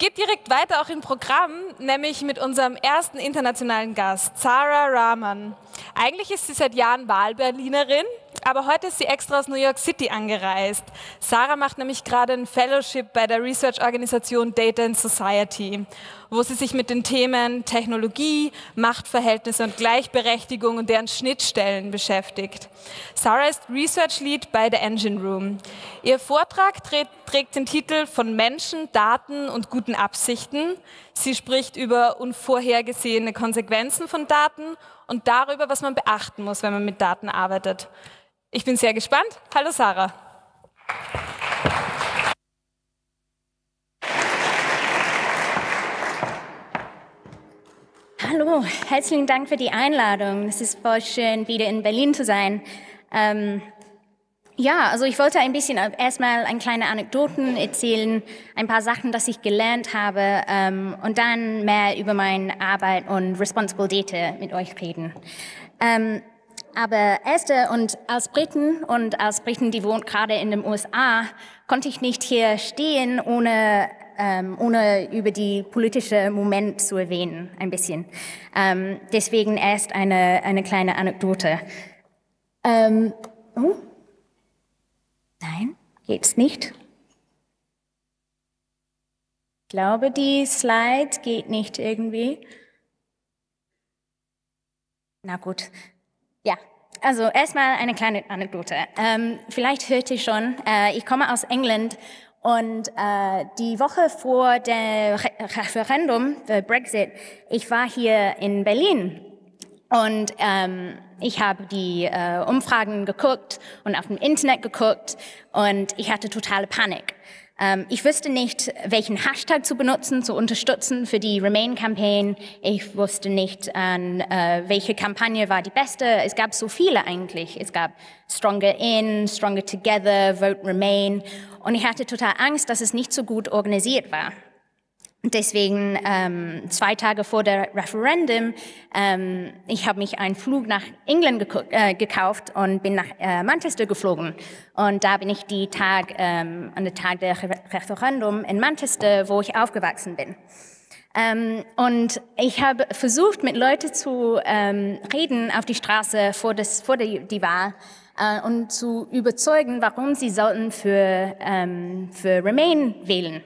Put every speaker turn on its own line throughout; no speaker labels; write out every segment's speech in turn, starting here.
geht direkt weiter auch im Programm, nämlich mit unserem ersten internationalen Gast, Sarah Rahman. Eigentlich ist sie seit Jahren Wahlberlinerin, aber heute ist sie extra aus New York City angereist. Sarah macht nämlich gerade ein Fellowship bei der Research-Organisation Data and Society, wo sie sich mit den Themen Technologie, Machtverhältnisse und Gleichberechtigung und deren Schnittstellen beschäftigt. Sarah ist Research Lead bei der Engine Room. Ihr Vortrag trägt, trägt den Titel von Menschen, Daten und guten Absichten. Sie spricht über unvorhergesehene Konsequenzen von Daten und darüber, was man beachten muss, wenn man mit Daten arbeitet. Ich bin sehr gespannt. Hallo Sarah.
Hallo, herzlichen Dank für die Einladung. Es ist voll schön, wieder in Berlin zu sein. Ähm, ja, also ich wollte ein bisschen erstmal ein kleine Anekdoten erzählen, ein paar Sachen, das ich gelernt habe ähm, und dann mehr über meine Arbeit und Responsible Data mit euch reden. Ähm, aber erste und als Briten und als Briten, die wohnt gerade in den USA, konnte ich nicht hier stehen, ohne ähm, ohne über die politische Moment zu erwähnen, ein bisschen. Ähm, deswegen erst eine, eine kleine Anekdote. Ähm, oh. Nein, geht's nicht. Ich glaube, die Slide geht nicht irgendwie. Na gut, ja, also erstmal eine kleine Anekdote. Ähm, vielleicht hört ihr schon, äh, ich komme aus England und äh, die Woche vor dem Re Referendum für Brexit, ich war hier in Berlin und ähm, ich habe die äh, Umfragen geguckt und auf dem Internet geguckt und ich hatte totale Panik. Ähm, ich wusste nicht, welchen Hashtag zu benutzen, zu unterstützen für die Remain-Campaign. Ich wusste nicht, an, äh, welche Kampagne war die beste. Es gab so viele eigentlich. Es gab Stronger In, Stronger Together, Vote Remain. Und ich hatte total Angst, dass es nicht so gut organisiert war. Deswegen ähm, zwei Tage vor der Referendum, ähm, ich habe mich einen Flug nach England äh, gekauft und bin nach äh, Manchester geflogen. Und da bin ich die Tag, ähm, an der Tag der Re Referendum in Manchester, wo ich aufgewachsen bin. Ähm, und ich habe versucht, mit Leuten zu ähm, reden auf die Straße vor, das, vor der, die Wahl äh, und zu überzeugen, warum sie sollten für, ähm, für Remain wählen.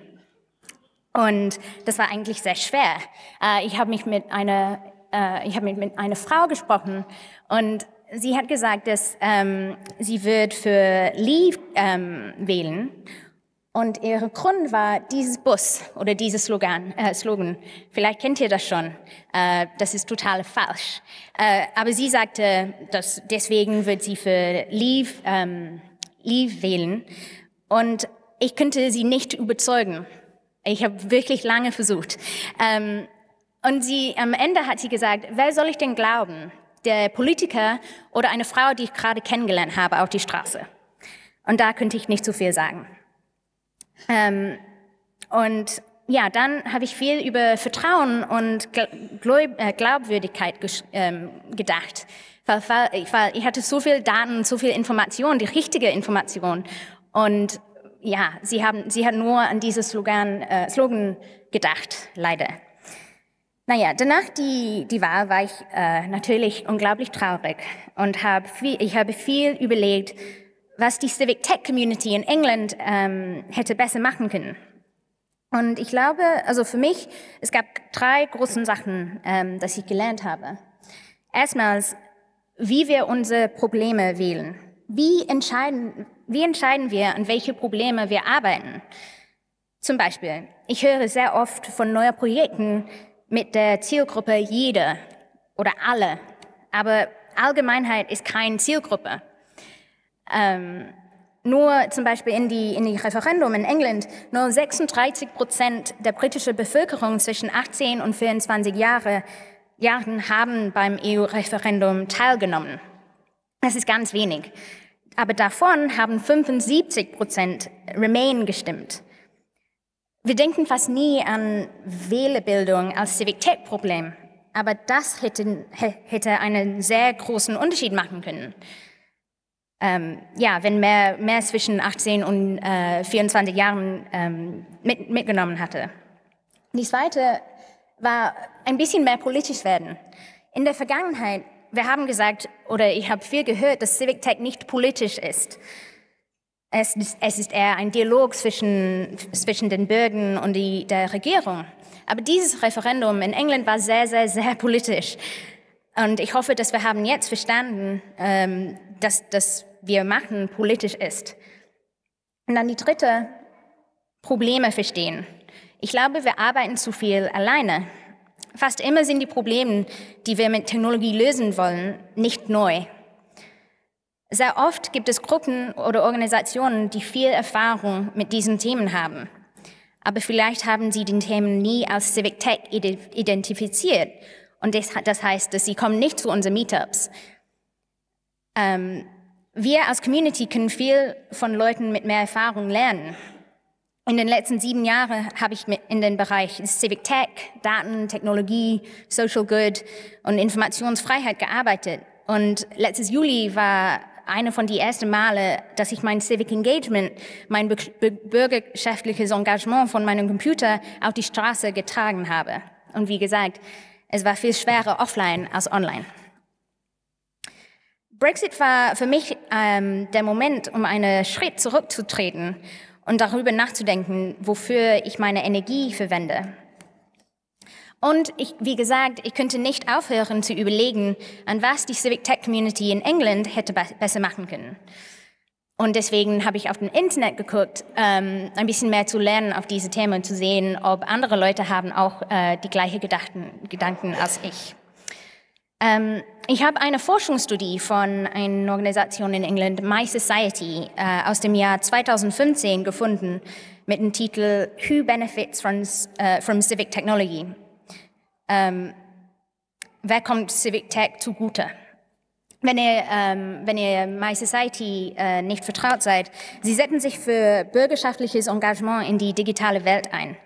Und das war eigentlich sehr schwer. Äh, ich habe mich mit einer, äh, ich habe mit einer Frau gesprochen und sie hat gesagt, dass ähm, sie wird für Leave ähm, wählen. Und ihr Grund war dieses Bus oder dieses Slogan. Äh, Slogan. Vielleicht kennt ihr das schon. Äh, das ist total falsch. Äh, aber sie sagte, dass deswegen wird sie für Leave, ähm, Leave wählen. Und ich könnte sie nicht überzeugen. Ich habe wirklich lange versucht. Ähm, und sie, am Ende hat sie gesagt, wer soll ich denn glauben? Der Politiker oder eine Frau, die ich gerade kennengelernt habe auf die Straße? Und da könnte ich nicht so viel sagen. Ähm, und ja, dann habe ich viel über Vertrauen und äh, Glaubwürdigkeit ähm, gedacht. Weil, weil ich hatte so viel Daten, so viel Information, die richtige Information. Und ja, sie haben, sie hat nur an dieses Slogan, äh, Slogan gedacht, leider. Naja, danach die, die Wahl war ich äh, natürlich unglaublich traurig und habe viel, ich habe viel überlegt, was die Civic Tech Community in England ähm, hätte besser machen können. Und ich glaube, also für mich, es gab drei großen Sachen, ähm, dass ich gelernt habe. Erstmals, wie wir unsere Probleme wählen. Wie entscheiden, wie entscheiden wir, an welche Probleme wir arbeiten? Zum Beispiel, ich höre sehr oft von neuen Projekten mit der Zielgruppe jeder oder alle, aber Allgemeinheit ist keine Zielgruppe. Ähm, nur zum Beispiel in die, in die Referendum in England, nur 36 Prozent der britischen Bevölkerung zwischen 18 und 24 Jahre, Jahren haben beim EU-Referendum teilgenommen. Das ist ganz wenig. Aber davon haben 75 Prozent Remain gestimmt. Wir denken fast nie an Wählebildung als Civic Tech Problem, aber das hätte, hätte einen sehr großen Unterschied machen können. Ähm, ja, wenn mehr, mehr zwischen 18 und äh, 24 Jahren ähm, mit, mitgenommen hatte. Die zweite war ein bisschen mehr politisch werden. In der Vergangenheit, wir haben gesagt, oder ich habe viel gehört, dass Civic Tech nicht politisch ist. Es ist, es ist eher ein Dialog zwischen, zwischen den Bürgern und die, der Regierung. Aber dieses Referendum in England war sehr, sehr, sehr politisch. Und ich hoffe, dass wir haben jetzt verstanden, ähm, dass das wir machen politisch ist. Und dann die dritte, Probleme verstehen. Ich glaube, wir arbeiten zu viel alleine. Fast immer sind die Probleme, die wir mit Technologie lösen wollen, nicht neu. Sehr oft gibt es Gruppen oder Organisationen, die viel Erfahrung mit diesen Themen haben. Aber vielleicht haben sie die Themen nie als Civic Tech identifiziert. Und das heißt, dass sie kommen nicht zu unseren Meetups. Ähm, wir als Community können viel von Leuten mit mehr Erfahrung lernen. In den letzten sieben Jahren habe ich in den Bereich Civic Tech, Daten, Technologie, Social Good und Informationsfreiheit gearbeitet. Und letztes Juli war eine von die ersten Male, dass ich mein Civic Engagement, mein bürgerschaftliches Engagement von meinem Computer auf die Straße getragen habe. Und wie gesagt, es war viel schwerer offline als online. Brexit war für mich ähm, der Moment, um einen Schritt zurückzutreten und darüber nachzudenken, wofür ich meine Energie verwende. Und ich, wie gesagt, ich könnte nicht aufhören zu überlegen, an was die Civic Tech Community in England hätte besser machen können. Und deswegen habe ich auf dem Internet geguckt, ähm, ein bisschen mehr zu lernen auf diese Themen und zu sehen, ob andere Leute haben auch äh, die gleichen Gedanken als ich. Ähm, ich habe eine Forschungsstudie von einer Organisation in England, My Society, äh, aus dem Jahr 2015 gefunden mit dem Titel Who Benefits from, uh, from Civic Technology? ähm, wer kommt Civic Tech zugute? Wenn ihr, ähm, wenn ihr My Society äh, nicht vertraut seid, sie setzen sich für bürgerschaftliches Engagement in die digitale Welt ein.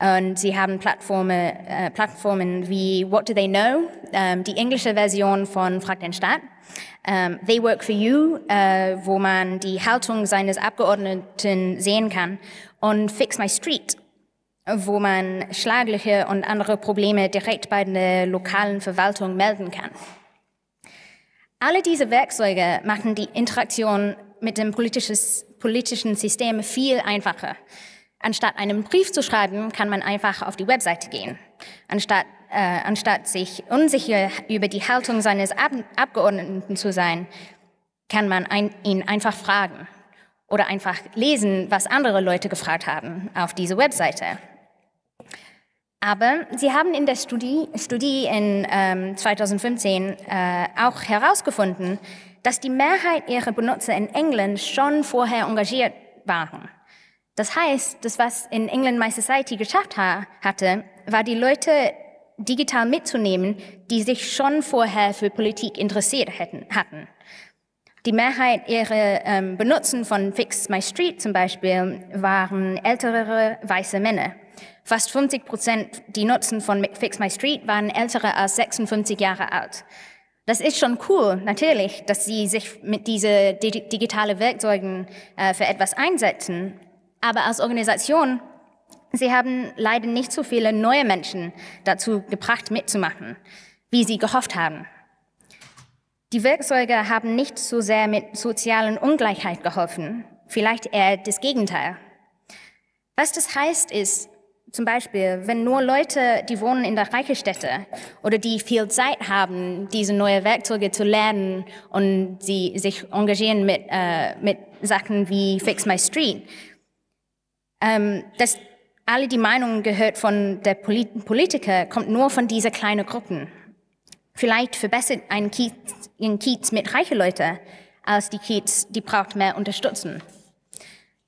Und sie haben Plattformen, äh, Plattformen wie What Do They Know, ähm, die englische Version von Frag den Staat, ähm, They Work for You, äh, wo man die Haltung seines Abgeordneten sehen kann, und Fix My Street, wo man Schlaglöcher und andere Probleme direkt bei der lokalen Verwaltung melden kann. Alle diese Werkzeuge machen die Interaktion mit dem politischen System viel einfacher. Anstatt einen Brief zu schreiben, kann man einfach auf die Webseite gehen. Anstatt, äh, anstatt sich unsicher über die Haltung seines Ab Abgeordneten zu sein, kann man ein, ihn einfach fragen oder einfach lesen, was andere Leute gefragt haben auf diese Webseite. Aber sie haben in der Studie, Studie in ähm, 2015 äh, auch herausgefunden, dass die Mehrheit ihrer Benutzer in England schon vorher engagiert waren. Das heißt, das, was in England My Society geschafft ha hatte, war die Leute digital mitzunehmen, die sich schon vorher für Politik interessiert hätten, hatten. Die Mehrheit ihrer ähm, Benutzer von Fix My Street zum Beispiel waren ältere weiße Männer. Fast 50 Prozent, die nutzen von Fix My Street, waren ältere als 56 Jahre alt. Das ist schon cool, natürlich, dass sie sich mit diesen digitalen Werkzeugen äh, für etwas einsetzen. Aber als Organisation, sie haben leider nicht so viele neue Menschen dazu gebracht, mitzumachen, wie sie gehofft haben. Die Werkzeuge haben nicht so sehr mit sozialen Ungleichheit geholfen, vielleicht eher das Gegenteil. Was das heißt, ist, zum Beispiel, wenn nur Leute, die wohnen in der reichen Städte oder die viel Zeit haben, diese neuen Werkzeuge zu lernen und sie sich engagieren mit, äh, mit Sachen wie Fix My Street, ähm, dass alle die Meinung gehört von der Polit Politiker, kommt nur von dieser kleinen Gruppen. Vielleicht verbessert ein Kiez, ein Kiez mit reichen Leuten als die Kiez, die braucht mehr Unterstützung.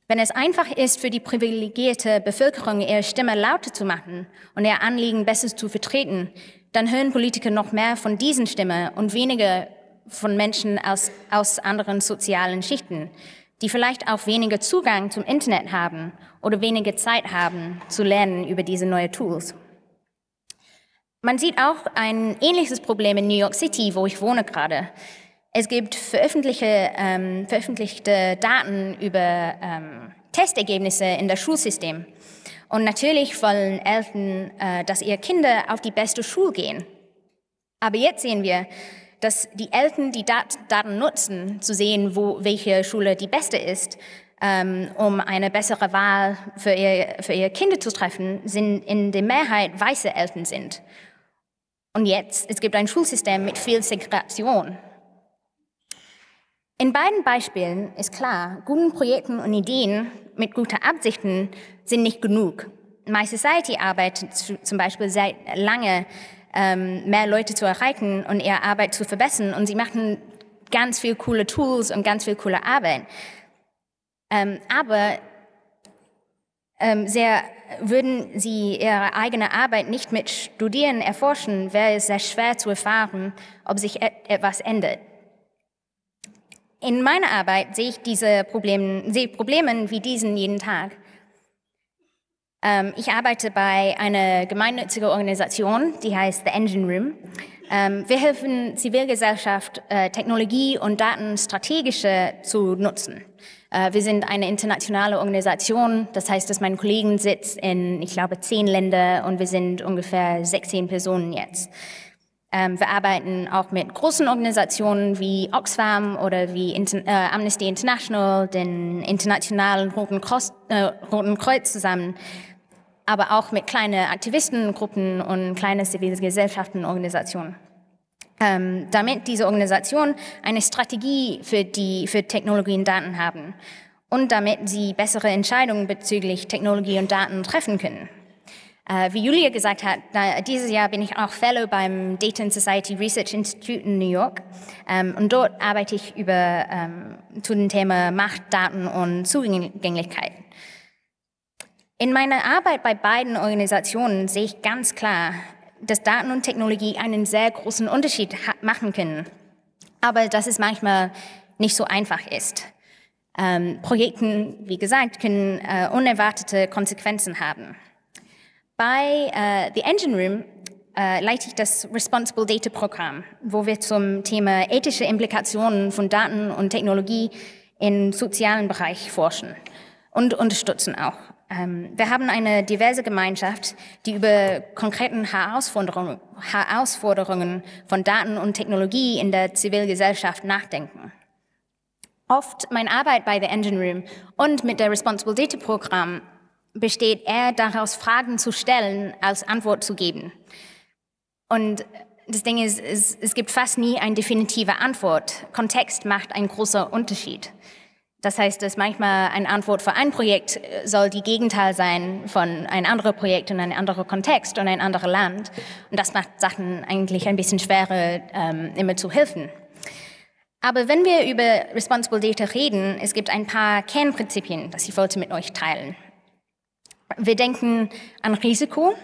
Wenn es einfach ist, für die privilegierte Bevölkerung ihre Stimme lauter zu machen und ihr Anliegen besser zu vertreten, dann hören Politiker noch mehr von diesen Stimmen und weniger von Menschen aus, aus anderen sozialen Schichten, die vielleicht auch weniger Zugang zum Internet haben oder weniger Zeit haben zu lernen über diese neuen Tools. Man sieht auch ein ähnliches Problem in New York City, wo ich wohne gerade. Es gibt veröffentlichte, ähm, veröffentlichte Daten über ähm, Testergebnisse in das Schulsystem. Und natürlich wollen Eltern, äh, dass ihre Kinder auf die beste Schule gehen. Aber jetzt sehen wir, dass die Eltern die Dat Daten nutzen, zu sehen, wo, welche Schule die beste ist, ähm, um eine bessere Wahl für, ihr, für ihre Kinder zu treffen, sind in der Mehrheit weiße Eltern sind. Und jetzt, es gibt ein Schulsystem mit viel Segregation. In beiden Beispielen ist klar, guten Projekten und Ideen mit guten Absichten sind nicht genug. My Society arbeitet zum Beispiel sehr lange, ähm, mehr Leute zu erreichen und ihre Arbeit zu verbessern. Und sie machen ganz viel coole Tools und ganz viel coole Arbeit. Ähm, aber ähm, sehr, würden sie ihre eigene Arbeit nicht mit Studieren erforschen, wäre es sehr schwer zu erfahren, ob sich etwas ändert. In meiner Arbeit sehe ich diese Probleme, sehe Probleme wie diesen jeden Tag. Ähm, ich arbeite bei einer gemeinnützigen Organisation, die heißt The Engine Room. Ähm, wir helfen Zivilgesellschaft, äh, Technologie und Daten strategische zu nutzen. Äh, wir sind eine internationale Organisation, das heißt, dass mein Kollegen sitzt in, ich glaube, zehn Länder und wir sind ungefähr 16 Personen jetzt. Ähm, wir arbeiten auch mit großen Organisationen wie Oxfam oder wie Inter äh, Amnesty International, den Internationalen Roten, Cross, äh, Roten Kreuz zusammen, aber auch mit kleinen Aktivistengruppen und kleinen Zivilgesellschaftenorganisationen. Ähm, damit diese Organisationen eine Strategie für, die, für Technologie und Daten haben und damit sie bessere Entscheidungen bezüglich Technologie und Daten treffen können. Äh, wie Julia gesagt hat, dieses Jahr bin ich auch Fellow beim Data and Society Research Institute in New York. Ähm, und dort arbeite ich über, ähm, zu dem Thema Macht, Daten und Zugänglichkeit. In meiner Arbeit bei beiden Organisationen sehe ich ganz klar, dass Daten und Technologie einen sehr großen Unterschied machen können. Aber dass es manchmal nicht so einfach ist. Ähm, Projekten, wie gesagt, können äh, unerwartete Konsequenzen haben. Bei äh, The Engine Room äh, leite ich das Responsible Data Programm, wo wir zum Thema ethische Implikationen von Daten und Technologie im sozialen Bereich forschen und unterstützen auch. Ähm, wir haben eine diverse Gemeinschaft, die über konkreten Herausforderungen, Herausforderungen von Daten und Technologie in der Zivilgesellschaft nachdenken. Oft meine Arbeit bei The Engine Room und mit der Responsible Data Programm besteht eher daraus, Fragen zu stellen, als Antwort zu geben. Und das Ding ist, es, es gibt fast nie eine definitive Antwort. Kontext macht einen großen Unterschied. Das heißt, dass manchmal eine Antwort für ein Projekt äh, soll die Gegenteil sein von ein anderes Projekt und ein anderer Kontext und ein anderes Land. Und das macht Sachen eigentlich ein bisschen schwerer, ähm, immer zu helfen. Aber wenn wir über Responsible Data reden, es gibt ein paar Kernprinzipien, das ich wollte mit euch teilen. Wir denken an Risiko.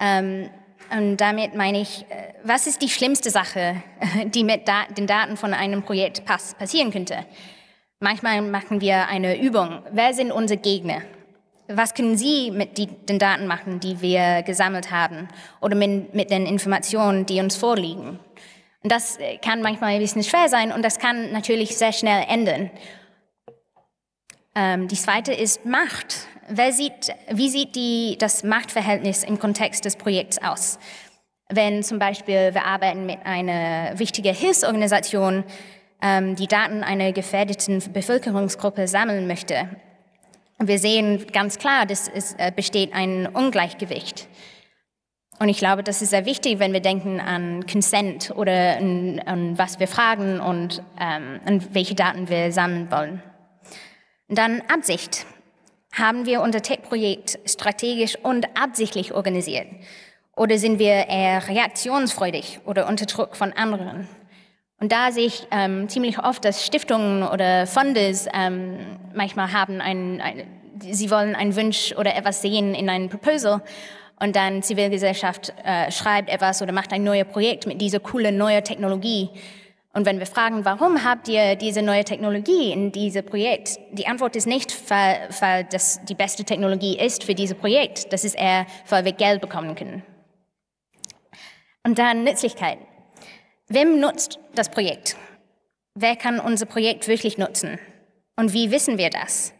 Ähm, und damit meine ich, äh, was ist die schlimmste Sache, die mit den Daten von einem Projekt pass passieren könnte? Manchmal machen wir eine Übung. Wer sind unsere Gegner? Was können Sie mit die, den Daten machen, die wir gesammelt haben? Oder mit, mit den Informationen, die uns vorliegen? Und das äh, kann manchmal ein bisschen schwer sein und das kann natürlich sehr schnell ändern. Ähm, die zweite ist Macht. Wer sieht, wie sieht die, das Machtverhältnis im Kontext des Projekts aus? Wenn zum Beispiel wir arbeiten mit einer wichtigen Hilfsorganisation, die Daten einer gefährdeten Bevölkerungsgruppe sammeln möchte. Wir sehen ganz klar, dass es äh, besteht ein Ungleichgewicht. Und ich glaube, das ist sehr wichtig, wenn wir denken an Consent oder an, an was wir fragen und ähm, an welche Daten wir sammeln wollen. Dann Absicht haben wir unser Tech-Projekt strategisch und absichtlich organisiert? Oder sind wir eher reaktionsfreudig oder unter Druck von anderen? Und da sehe ich ähm, ziemlich oft, dass Stiftungen oder Fundes ähm, manchmal haben ein, ein, sie wollen einen Wunsch oder etwas sehen in einem Proposal und dann Zivilgesellschaft äh, schreibt etwas oder macht ein neues Projekt mit dieser coolen neuen Technologie und wenn wir fragen, warum habt ihr diese neue Technologie in diesem Projekt? Die Antwort ist nicht, weil, weil das die beste Technologie ist für dieses Projekt. Das ist eher, weil wir Geld bekommen können. Und dann Nützlichkeit. Wem nutzt das Projekt? Wer kann unser Projekt wirklich nutzen? Und wie wissen wir das?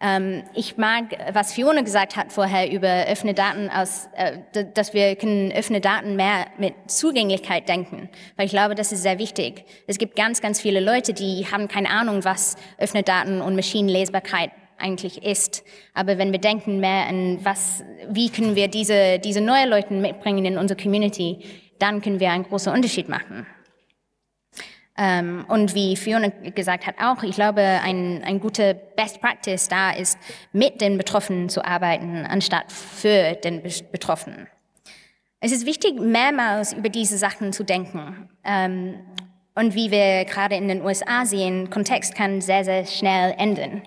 Ähm, ich mag, was Fiona gesagt hat vorher über offene Daten aus, äh, dass wir können offene Daten mehr mit Zugänglichkeit denken, weil ich glaube, das ist sehr wichtig. Es gibt ganz, ganz viele Leute, die haben keine Ahnung, was offene Daten und Maschinenlesbarkeit eigentlich ist. Aber wenn wir denken mehr an was, wie können wir diese, diese neuen Leute mitbringen in unsere Community, dann können wir einen großen Unterschied machen. Ähm, und wie Fiona gesagt hat auch, ich glaube, ein, ein guter Best Practice da ist, mit den Betroffenen zu arbeiten, anstatt für den Betroffenen. Es ist wichtig, mehrmals über diese Sachen zu denken. Ähm, und wie wir gerade in den USA sehen, Kontext kann sehr, sehr schnell ändern.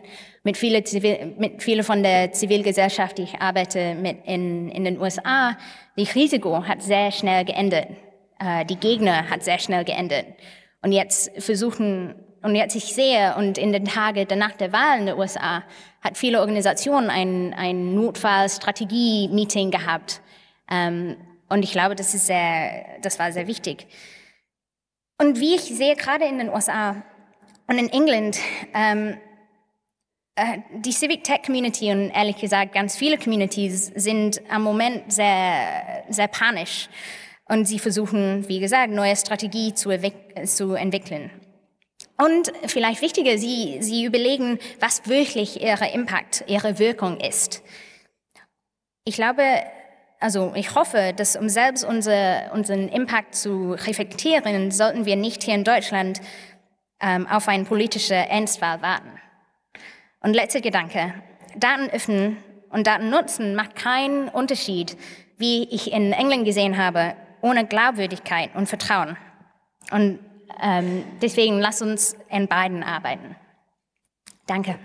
Mit vielen Zivil, mit viele von der Zivilgesellschaft, die ich arbeite mit in, in den USA, die Risiko hat sehr schnell geändert. Äh, die Gegner hat sehr schnell geändert. Und jetzt versuchen, und jetzt ich sehe, und in den Tagen danach der Wahl in den USA, hat viele Organisationen ein, ein Notfallstrategie-Meeting gehabt. Ähm, und ich glaube, das ist sehr, das war sehr wichtig. Und wie ich sehe, gerade in den USA und in England, ähm, äh, die Civic Tech Community und ehrlich gesagt ganz viele Communities sind am Moment sehr, sehr panisch. Und sie versuchen, wie gesagt, neue Strategie zu, zu entwickeln. Und vielleicht wichtiger, sie, sie überlegen, was wirklich ihre Impact, ihre Wirkung ist. Ich glaube, also ich hoffe, dass um selbst unser, unseren Impact zu reflektieren, sollten wir nicht hier in Deutschland ähm, auf eine politische Ernstwahl warten. Und letzter Gedanke. Daten öffnen und Daten nutzen macht keinen Unterschied, wie ich in England gesehen habe, ohne Glaubwürdigkeit und Vertrauen. Und ähm, deswegen lass uns in beiden arbeiten. Danke.